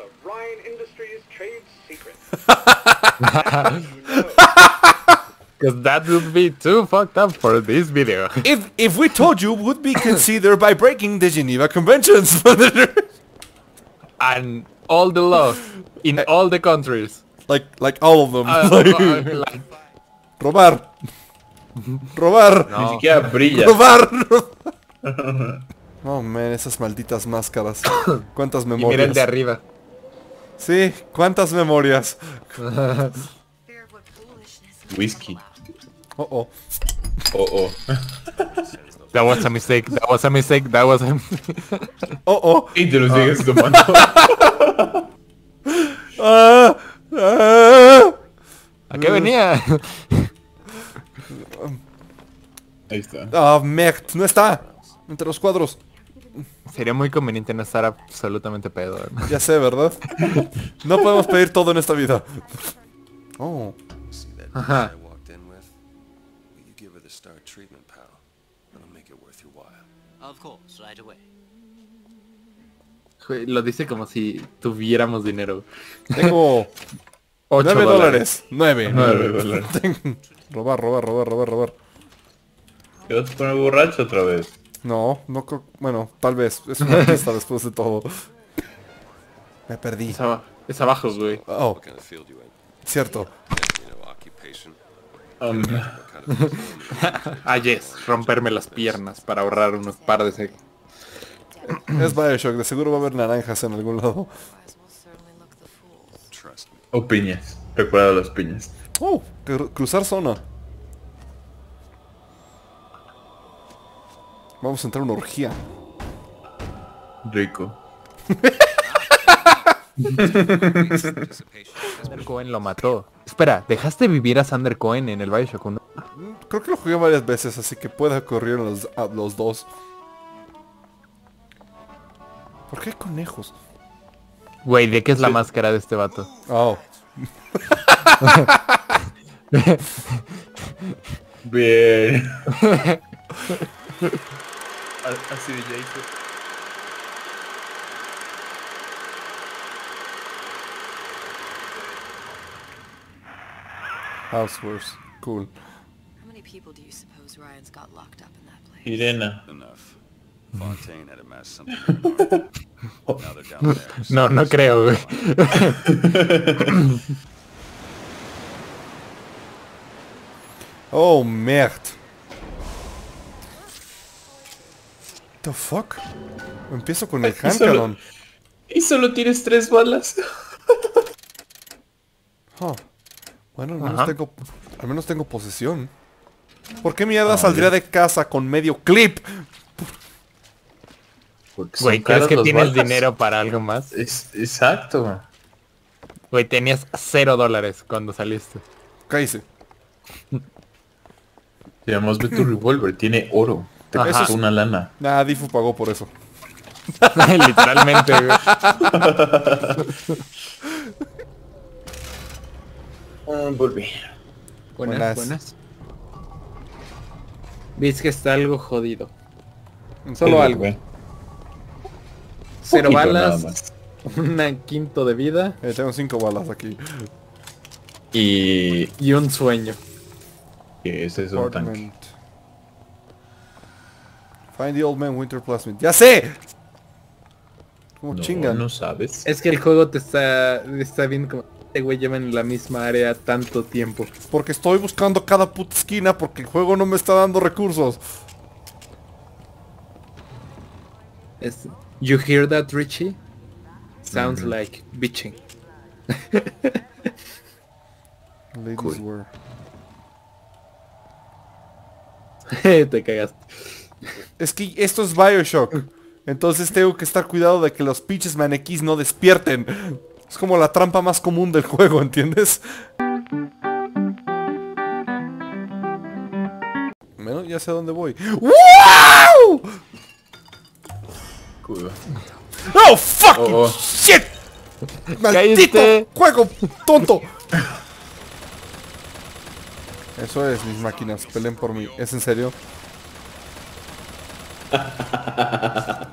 from... Sorry, chum. That's a Ryan Industries trade secret. Because that would be too fucked up for this video. If if we told you, would be considered by breaking the Geneva Conventions. and all the laws in all the countries. like like all of them. Uh, Like, uh, like- robar. Robar. Ni siquiera brilla. Robar. Oh man, esas malditas máscaras. Cuántas y mira el memorias. de arriba. Sí, cuántas memorias. Whisky. Oh oh. Oh, oh. That was a mistake. That was a mistake. That was a... Oh oh. Y te lo sigues tomando. Ah, ah. ¿A qué venía? Ahí está. Ah, Mecht, no está. Entre los cuadros. Sería muy conveniente no estar absolutamente pedo. ¿no? Ya sé, ¿verdad? No podemos pedir todo en esta vida. Oh. Ajá. bitch I walked in with? Will you give her the star treatment, pal? That'll make it worth your while. Of course, right away. Güey, Lo dice como si tuviéramos dinero. Tengo Ocho nueve dólares. Nueve. Nueve dólares. robar, robar, robar, robar, robar. ¿Te vas a poner borracho otra vez? No, no creo... Bueno, tal vez. Es una pista después de todo. Me perdí. Es, aba- es abajo, güey. Oh, cierto. Um? Ah, yes. Romperme las piernas para ahorrar unos par de. Es Bioshock, de seguro va a haber naranjas en algún lado. O piñas. Recuerda las piñas. Oh, cru- cruzar zona. Vamos a entrar a una orgía. Rico. Sander Cohen lo mató. Espera, ¿dejaste vivir a Sander Cohen en el Bioshock 1? Creo que lo jugué varias veces, así que puede ocurrir los, a los dos. ¿Por qué hay conejos? Güey, ¿de qué es la máscara de este vato? Oh, Bien. Así de Jason. Housewares. Cool. How many people do you suppose Ryan's got locked up in that place? Irena. Enough. Fontaine had amassed something. now they're down there. No, no creo. Oh, merd. The fuck? Empiezo con el solo- handcannon. Y solo tienes tres balas. Huh. Bueno, al menos, Ajá. tengo, al menos tengo posesión. ¿Por qué mierda saldría de casa con medio clip? Güey, ¿crees que tienes balas. dinero para algo más? Es, exacto. Güey, tenías cero dólares cuando saliste. Cállese. Si además ve tu revólver, tiene oro. Te Ajá. costó una lana. Nah, Difu pagó por eso. Literalmente, güey. volví. Buenas, Buenas. buenas. Ves que está algo jodido. Solo algo. Cero balas, una quinto de vida Eh, tengo cinco balas aquí. Y y un sueño. que ese es un tanque. Find the old man winter plasmid. ¡Ya sé! Como No, chingan. no sabes. Es que el juego te está, está viendo como... Este güey lleva en la misma área tanto tiempo. Porque estoy buscando cada puta esquina porque el juego no me está dando recursos. Es, you hear that, Richie? Sounds like bitching. Ladies Cool. were. te cagaste. Es que esto es Bioshock. Entonces tengo que estar cuidado de que los pinches manequís no despierten. Es como la trampa más común del juego, ¿entiendes? Bueno, ya sé a dónde voy. ¡Wow! ¡Oh, fucking Oh, oh. shit! ¡Maldito juego, tonto! Eso es, mis máquinas, peleen por mí. ¿Es en serio?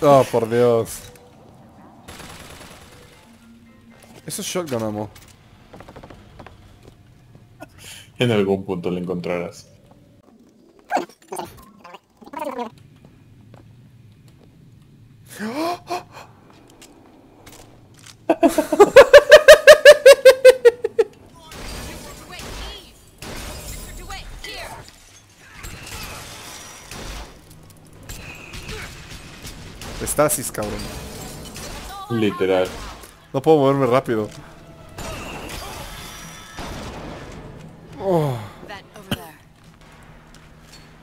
Oh, por Dios. Eso es shotgun ammo. En algún punto lo encontrarás. Estasis, cabrón. Literal. No puedo moverme rápido. There.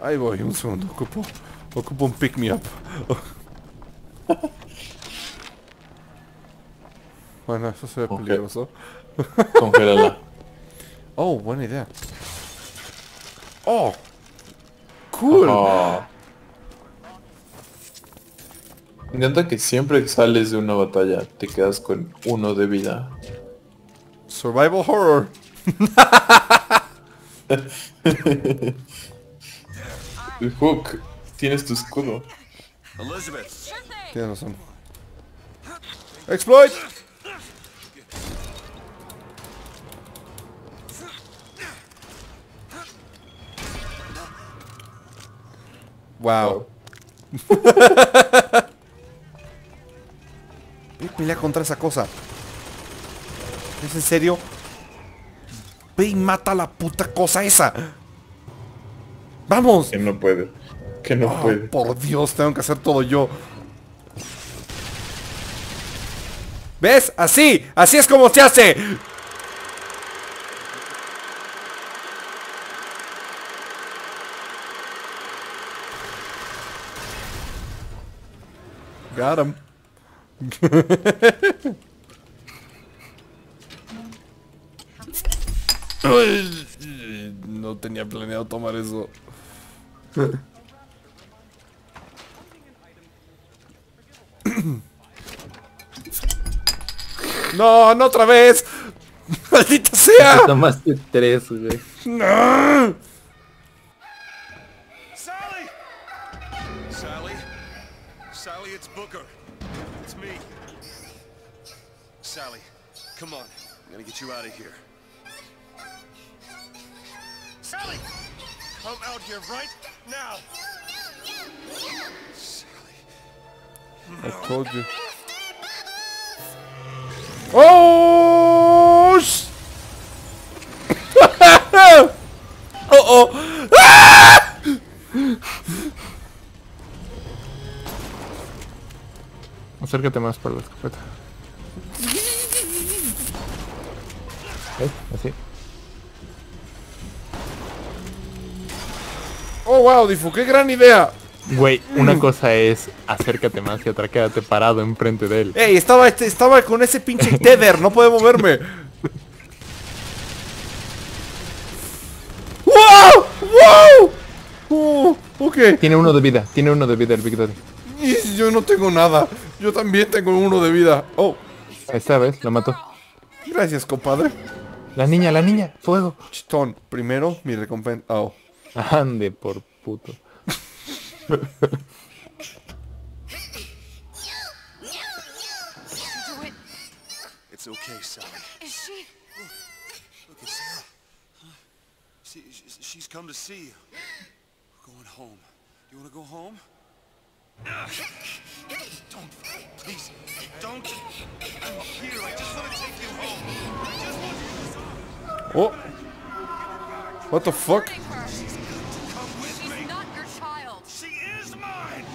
Ahí voy, un segundo. Ocupo, ocupo un pick me up. Bueno, eso se ve Ok. peligroso. Congélala. Oh, buena idea. Oh. Cool. Oh. Me encanta que siempre que sales de una batalla te quedas con uno de vida. Survival horror. Hook, tienes tu escudo. Elizabeth, Tienes razón. Exploit. Wow. pelea contra esa cosa. ¿Es en serio? Ve y mata a la puta cosa esa. ¡Vamos! Que no puede. Que no Oh, puede. por Dios, tengo que hacer todo yo. ¿Ves? Así, así es como se hace. Got him. No tenía planeado tomar eso. No, no otra vez. Maldita sea. Tomaste tres, güey. No. Sally! Sally? Sally, it's Booker. It's me. Sally, come on. I'm gonna get you out of here. Sally! Come out here right now! Sally. I told you. Oh! Acércate más para la escopeta. ¿Ves? Así. Oh wow, Difu, qué gran idea. Güey, una cosa es acércate más y otra quédate parado enfrente de él. Ey, estaba este, estaba con ese pinche tether, no puede moverme. ¡Wow! ¡Wow! Oh, ok. Tiene uno de vida, tiene uno de vida el Big Daddy. Y yo no tengo nada. Yo también tengo uno de vida. Oh, Esta vez lo mató. gracias, compadre. La niña, la niña, fuego. Chitón, primero mi recompensa. Oh. Ande por puto. It's okay, Sally. is she? Look, it's her. Huh? She, she- she's come to see you. We're going home. You want to go home? Don't, please, don't. I'm here. I just want to take you home. I just want you to Oh. What the fuck? Hurting her. come with She's not your child. She is mine.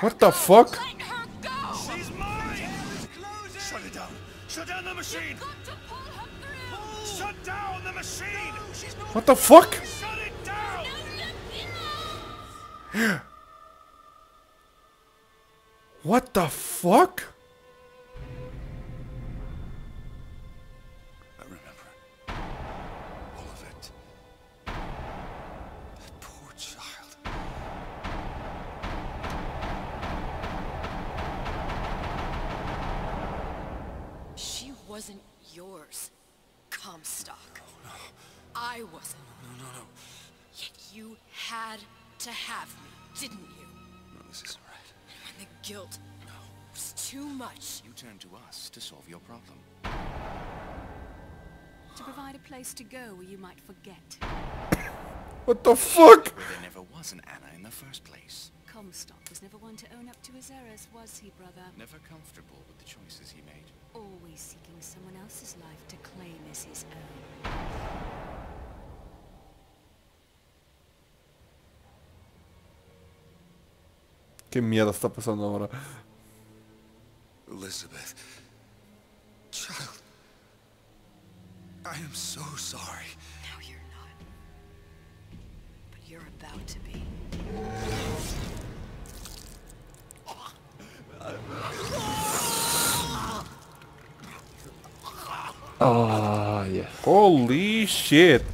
What the fuck? Let her go. She's mine. Shut it down. Shut down the machine. Got to pull her through. Shut down the machine. What the fuck? Shut it down. What the fuck? I remember all of it. That poor child. She wasn't yours, Comstock. No, no. I wasn't. No, no, no. Yet you had to have me, didn't you? This isn't right. And the guilt No. was too much. You turn to us to solve your problem. To provide a place to go where you might forget. What the fuck? Where there never was an Anna in the first place. Comstock was never one to own up to his errors, was he, brother? Never comfortable with the choices he made. Always seeking someone else's life to claim as his own. ¿Qué mierda está pasando ahora? Elizabeth. Child. I am so sorry. No, you're not. But you're about to be. Ah, oh, yeah. Holy shit.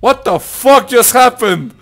What the fuck just happened?